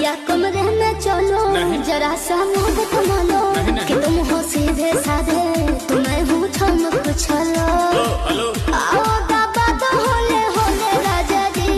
भैया कमरे में चलो जरा सा मुँह कमा लो कि तुम हो सीधे साधे।